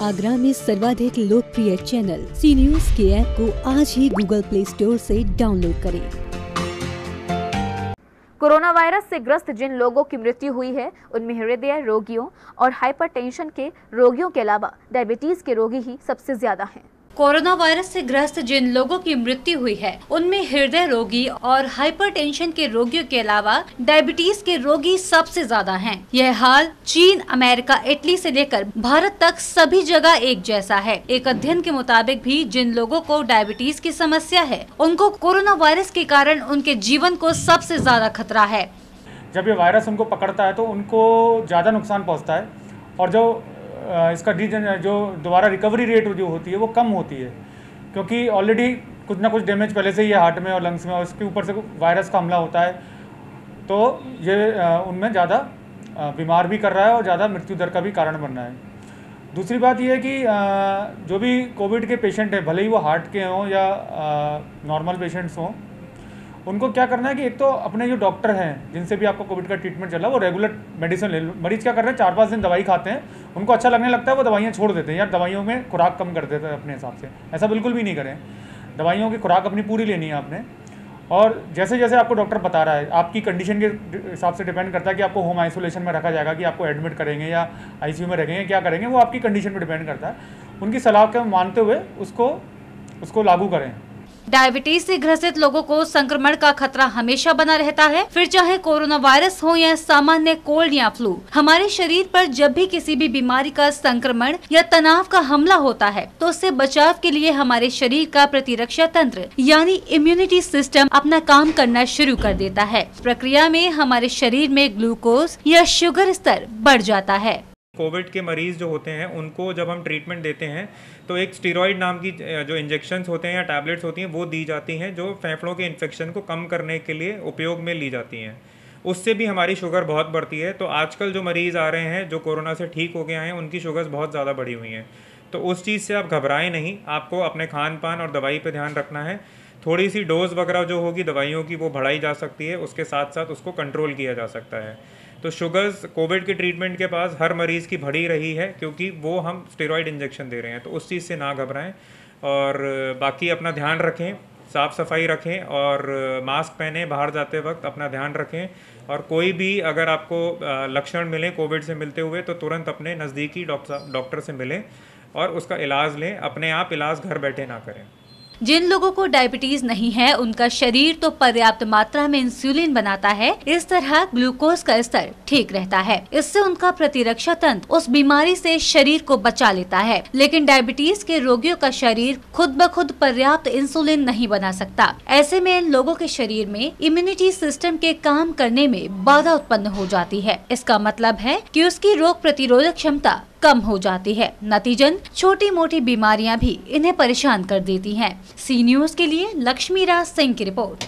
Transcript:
आगरा में सर्वाधिक लोकप्रिय चैनल सी न्यूज़ के ऐप को आज ही गूगल प्ले स्टोर से डाउनलोड करें कोरोना वायरस से ग्रस्त जिन लोगों की मृत्यु हुई है, उनमें हृदय रोगियों और हाइपरटेंशन के रोगियों के अलावा डायबिटीज़ के रोगी ही सबसे ज़्यादा हैं। कोरोना वायरस से ग्रस्त जिन लोगों की मृत्यु हुई है, उनमें हृदय रोगी और हाइपरटेंशन के रोगियों के अलावा डायबिटीज़ के रोगी सबसे ज़्यादा हैं। यह हाल चीन, अमेरिका, इटली से लेकर भारत तक सभी जगह एक जैसा है। एक अध्ययन के मुताबिक भी जिन लोगों को डायबिटीज़ की समस्या है, उनको कोरोना वायरस के कारण उनके जीवन को सबसे ज़्यादा खतरा है। जब ये वायरस उनको पकड़ता है तो उनको ज़्यादा नुकसान पहुँचता है। और जो इसका डिजन, जो दोबारा रिकवरी रेट जो होती है, वो कम होती है। क्योंकि ऑलरेडी कुछ ना कुछ डैमेज पहले से ही है हार्ट में और लंग्स में और उसके ऊपर से वायरस का हमला होता है। तो ये उनमें ज़्यादा बीमार भी कर रहा है और ज़्यादा मृत्यु दर का भी कारण बन रहा है। दूसरी बात यह है कि जो भी कोविड के पेशेंट हैं, भले ही वो हार्ट के हों या नॉर्मल पेशेंट्स हों उनको क्या करना है कि एक तो अपने जो डॉक्टर हैं, जिनसे भी आपको कोविड का ट्रीटमेंट चला वो रेगुलर मेडिसिन ले, मरीज़ क्या कर रहे हैं, चार पाँच दिन दवाई खाते हैं, उनको अच्छा लगने लगता है, वो दवाइयाँ छोड़ देते हैं। यार, दवाइयों में खुराक कम कर देते हैं अपने हिसाब से। ऐसा बिल्कुल भी नहीं करें। दवाइयों की खुराक अपनी पूरी लेनी है आपने। और जैसे जैसे आपको डॉक्टर बता रहा है, आपकी कंडीशन के हिसाब से डिपेंड करता है कि आपको होम आइसोलेशन में रखा जाएगा कि आपको एडमिट करेंगे या आईसीयू में रखेंगे क्या करेंगे, वो आपकी कंडीशन पर डिपेंड करता है। उनकी सलाह के मानते हुए उसको उसको लागू करें। डायबिटीज़ से ग्रसित लोगों को संक्रमण का खतरा हमेशा बना रहता है। फिर चाहे कोरोना वायरस हो या सामान्य कोल्ड या फ्लू, हमारे शरीर पर जब भी किसी भी बीमारी का संक्रमण या तनाव का हमला होता है तो उससे बचाव के लिए हमारे शरीर का प्रतिरक्षा तंत्र, यानी इम्यूनिटी सिस्टम अपना काम करना शुरू कर देता है। प्रक्रिया में हमारे शरीर में ग्लूकोज या शुगर स्तर बढ़ जाता है। कोविड के मरीज़ जो होते हैं, उनको जब हम ट्रीटमेंट देते हैं तो एक स्टीरॉयड नाम की जो इंजेक्शन्स होते हैं या टैबलेट्स होती हैं, वो दी जाती हैं, जो फेफड़ों के इन्फेक्शन को कम करने के लिए उपयोग में ली जाती हैं। उससे भी हमारी शुगर बहुत बढ़ती है तो आजकल जो मरीज़ आ रहे हैं, जो कोरोना से ठीक हो गए हैं, उनकी शुगर्स बहुत ज़्यादा बढ़ी हुई हैं। तो उस चीज़ से आप घबराएँ नहीं, आपको अपने खान पान और दवाई पर ध्यान रखना है। थोड़ी सी डोज वगैरह जो होगी दवाइयों की, वो बढ़ाई जा सकती है। उसके साथ साथ उसको कंट्रोल किया जा सकता है। तो शुगर्स कोविड के ट्रीटमेंट के पास हर मरीज़ की बढ़ी रही है, क्योंकि वो हम स्टेरॉयड इंजेक्शन दे रहे हैं। तो उस चीज़ से ना घबराएँ और बाकी अपना ध्यान रखें साफ़ सफ़ाई रखें और मास्क पहने बाहर जाते वक्त अपना ध्यान रखें। और कोई भी अगर आपको लक्षण मिले कोविड से मिलते हुए तो तुरंत अपने नज़दीकी डॉक्टर डॉक्टर से मिलें और उसका इलाज लें। अपने आप इलाज घर बैठे ना करें। जिन लोगों को डायबिटीज़ नहीं है, उनका शरीर तो पर्याप्त मात्रा में इंसुलिन बनाता है। इस तरह ग्लूकोज का स्तर ठीक रहता है। इससे उनका प्रतिरक्षा तंत्र उस बीमारी से शरीर को बचा लेता है। लेकिन डायबिटीज़ के रोगियों का शरीर खुद ब खुद पर्याप्त इंसुलिन नहीं बना सकता। ऐसे में इन लोगों के शरीर में इम्यूनिटी सिस्टम के काम करने में बाधा उत्पन्न हो जाती है। इसका मतलब है की उसकी रोग प्रतिरोधक क्षमता कम हो जाती है नतीजन छोटी मोटी बीमारियाँ भी इन्हें परेशान कर देती हैं। सी न्यूज़ के लिए लक्ष्मी राज सिंह की रिपोर्ट